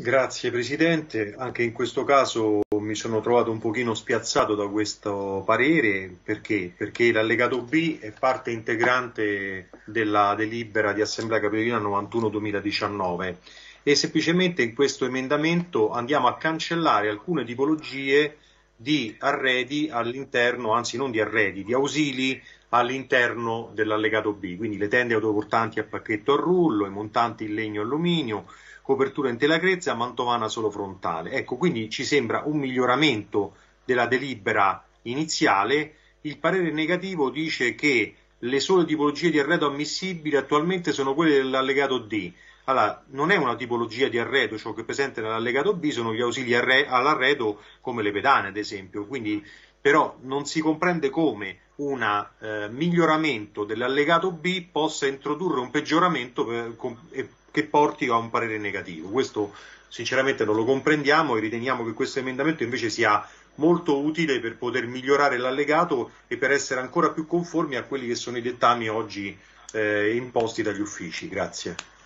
Grazie Presidente, anche in questo caso mi sono trovato un pochino spiazzato da questo parere, perché? Perché l'allegato B è parte integrante della delibera di Assemblea Capitolina 91-2019 e semplicemente in questo emendamento andiamo a cancellare alcune tipologie di arredi all'interno, anzi non di arredi, di ausili all'interno dell'allegato B, quindi le tende autoportanti a pacchetto a rullo, i montanti in legno e alluminio, copertura in tela grezza, mantovana solo frontale. Ecco, quindi ci sembra un miglioramento della delibera iniziale. Il parere negativo dice che le sole tipologie di arredo ammissibili attualmente sono quelle dell'allegato D. Allora, non è una tipologia di arredo, ciò che è presente nell'allegato B sono gli ausili all'arredo come le pedane, ad esempio. Quindi, però non si comprende come un eh, miglioramento dell'allegato B possa introdurre un peggioramento per, com, che porti a un parere negativo. Questo sinceramente non lo comprendiamo e riteniamo che questo emendamento invece sia molto utile per poter migliorare l'allegato e per essere ancora più conformi a quelli che sono i dettami oggi eh, imposti dagli uffici. Grazie.